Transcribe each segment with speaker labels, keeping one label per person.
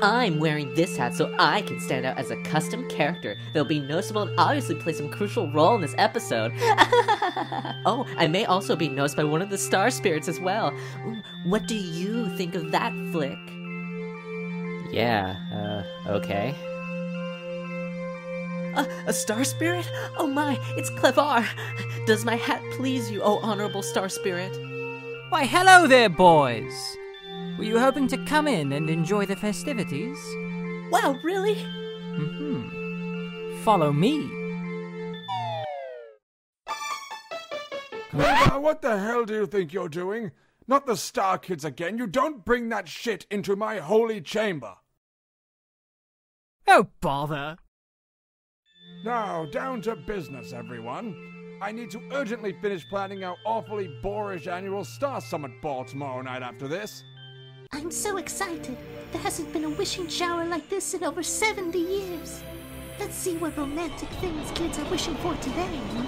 Speaker 1: I'm wearing this hat so I can stand out as a custom character that'll be noticeable and obviously play some crucial role in this episode. oh, I may also be noticed by one of the star spirits as well. What do you think of that flick?
Speaker 2: Yeah, uh, okay.
Speaker 1: A, a star spirit? Oh my, it's Klevar! Does my hat please you, oh honorable star spirit?
Speaker 3: Why, hello there, boys! Were you hoping to come in and enjoy the festivities?
Speaker 1: Wow, really?
Speaker 3: Mm-hmm. Follow me.
Speaker 4: Klevar, what the hell do you think you're doing? Not the Star Kids again. You don't bring that shit into my holy chamber.
Speaker 3: Oh, bother.
Speaker 4: Now, down to business, everyone. I need to urgently finish planning our awfully boorish annual Star Summit ball tomorrow night after this.
Speaker 5: I'm so excited. There hasn't been a wishing shower like this in over 70 years. Let's see what romantic things kids are wishing for today. Hmm?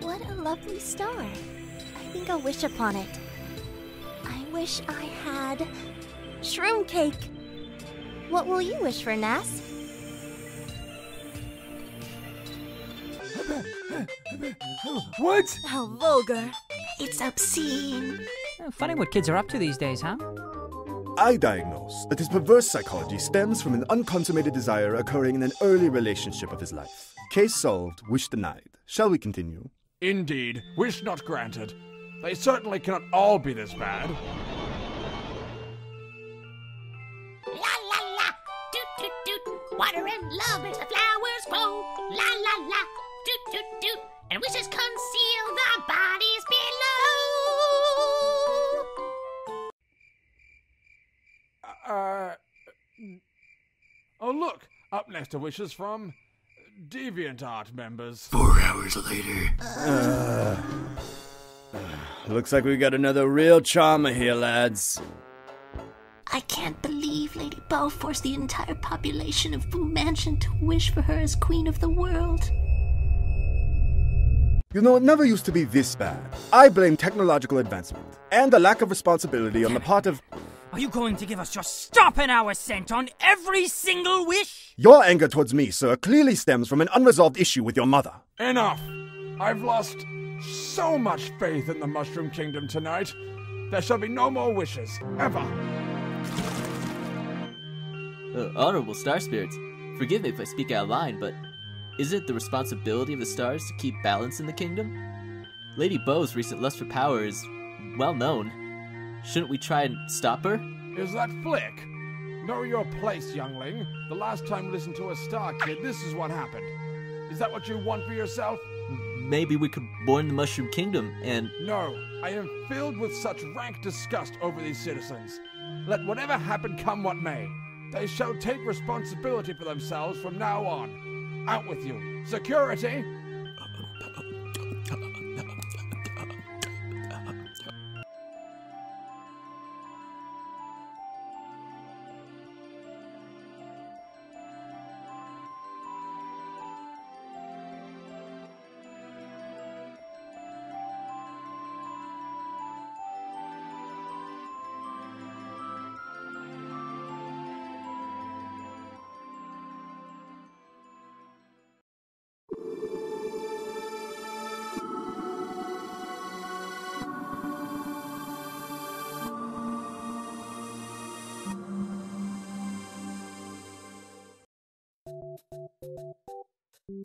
Speaker 6: What a lovely star. I think I'll wish upon it. I wish I had shroom cake. What will you wish for, Nas?
Speaker 4: What?
Speaker 6: How vulgar.
Speaker 5: It's obscene.
Speaker 3: Oh, funny what kids are up to these days, huh?
Speaker 7: I diagnose that his perverse psychology stems from an unconsummated desire occurring in an early relationship of his life. Case solved, wish denied. Shall we continue?
Speaker 4: Indeed, wish not granted. They certainly cannot all be this bad.
Speaker 5: La la la, doot doot doot. Water and love makes the flowers grow. La la la, doot doot doot. And wishes conceal the bodies below.
Speaker 4: Uh. Oh, look! Up next are wishes from. Deviant Art members.
Speaker 8: Four hours later.
Speaker 7: Uh, looks like we've got another real charmer here, lads.
Speaker 5: I can't believe Lady Bow forced the entire population of Fu Mansion to wish for her as queen of the world.
Speaker 7: You know, it never used to be this bad. I blame technological advancement and the lack of responsibility on the part of.
Speaker 3: Are you going to give us your stop stopping hour cent on every single wish?
Speaker 7: Your anger towards me, sir, clearly stems from an unresolved issue with your mother.
Speaker 4: Enough! I've lost so much faith in the Mushroom Kingdom tonight. There shall be no more wishes, ever.
Speaker 1: Uh, honorable star spirits, forgive me if I speak out of line, but is it the responsibility of the stars to keep balance in the kingdom? Lady Bow's recent lust for power is well known. Shouldn't we try and stop her?
Speaker 4: Is that Flick? Know your place, youngling. The last time we listened to a Star Kid, this is what happened. Is that what you want for yourself?
Speaker 1: Maybe we could warn the Mushroom Kingdom and.
Speaker 4: No, I am filled with such rank disgust over these citizens. Let whatever happen come what may. They shall take responsibility for themselves from now on. Out with you. Security!